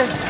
Привет.